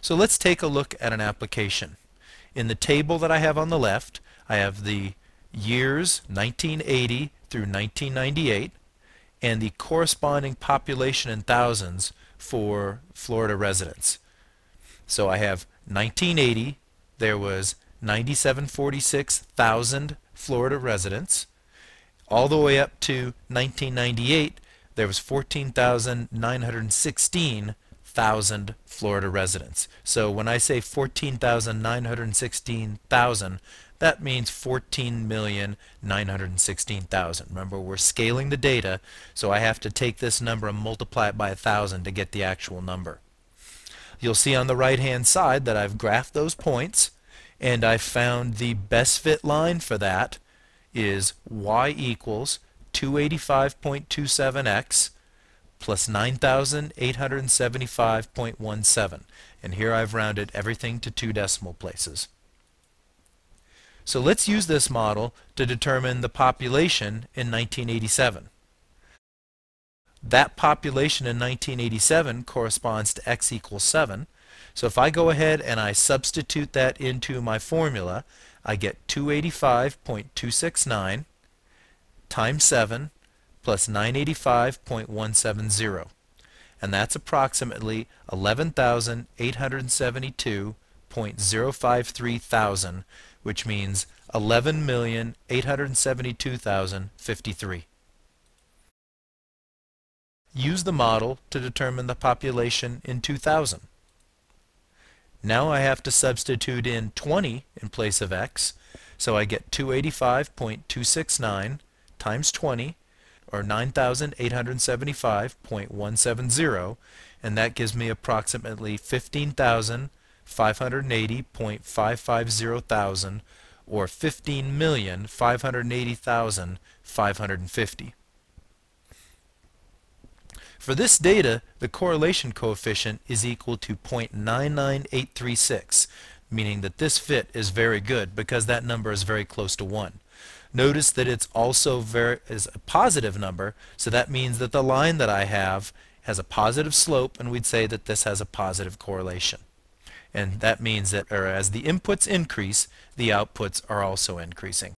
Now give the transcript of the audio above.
So let's take a look at an application. In the table that I have on the left, I have the years 1980 through 1998 and the corresponding population in thousands for Florida residents. So I have 1980, there was 9746,000 Florida residents. All the way up to 1998, there was 14,916,000 Florida residents. So when I say 14,916,000, that means 14,916,000. Remember, we're scaling the data, so I have to take this number and multiply it by 1,000 to get the actual number. You'll see on the right-hand side that I've graphed those points, and I found the best fit line for that is y equals 285.27x plus 9,875.17. And here I've rounded everything to two decimal places. So let's use this model to determine the population in 1987. That population in 1987 corresponds to x equals 7. So if I go ahead and I substitute that into my formula, I get 285.269 times 7 plus 985.170. And that's approximately 11,872.053 thousand which means 11,872,053. Use the model to determine the population in 2000. Now I have to substitute in 20 in place of x, so I get 285.269 times 20, or 9,875.170, and that gives me approximately 15,000 580.550 thousand or 15,580,550. For this data, the correlation coefficient is equal to 0.99836, meaning that this fit is very good because that number is very close to 1. Notice that it's also very is a positive number, so that means that the line that I have has a positive slope, and we'd say that this has a positive correlation. And that means that as the inputs increase, the outputs are also increasing.